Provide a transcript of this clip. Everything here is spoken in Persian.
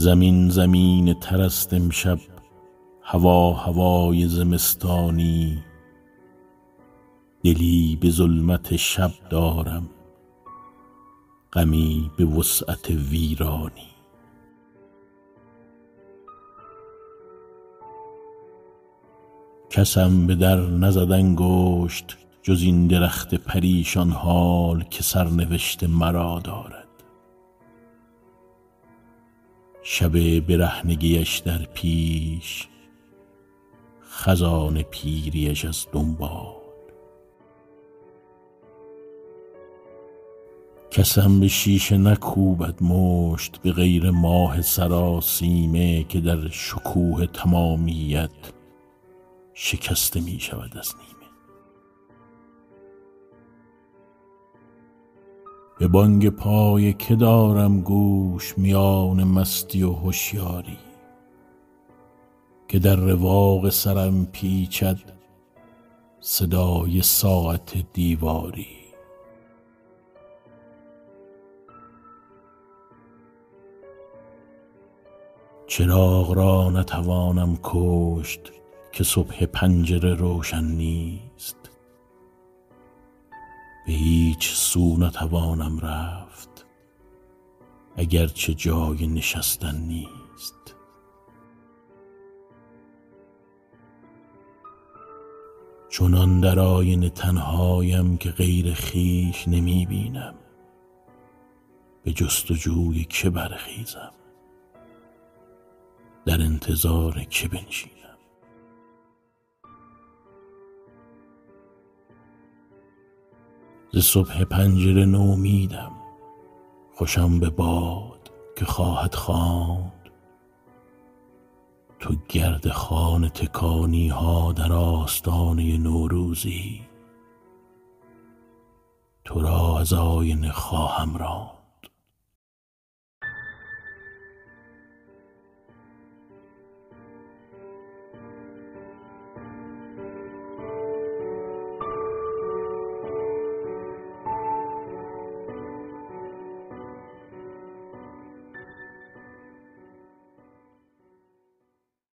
زمین زمین تر است امشب هوا هوای زمستانی. دلی به ظلمت شب دارم غمی به وسعت ویرانی. کسم به در نزد انگشت جز این درخت پریشان حال که سرنوشت مرا دارد. شب برهنگیش در پیش خزان پیریش از دنبال. کسم به شیشه نکوبد مشت به غیر ماه سراسیمه که در شکوه تمامیت شکسته می شود از نیمه. به بانگ پای که دارم گوش میان مستی و هوشیاری که در رواق سرم پیچد صدای ساعت دیواری. چراغ را نتوانم کشت که صبح پنجره روشن نیست. به هیچ سو نتوانم رفت اگرچه جای نشستن نیست. چنان در آینه تنهایم که غیر خویش نمی بینم. به جستجوی که برخیزم. در انتظار که بنشینم. ز صبح پنجره نومیدم. خوشم به باد که خواهد خواند. تو گرد خانه تکانی ها در آستانه نوروزی. تو را از آینه خواهم راند.